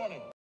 வருவானே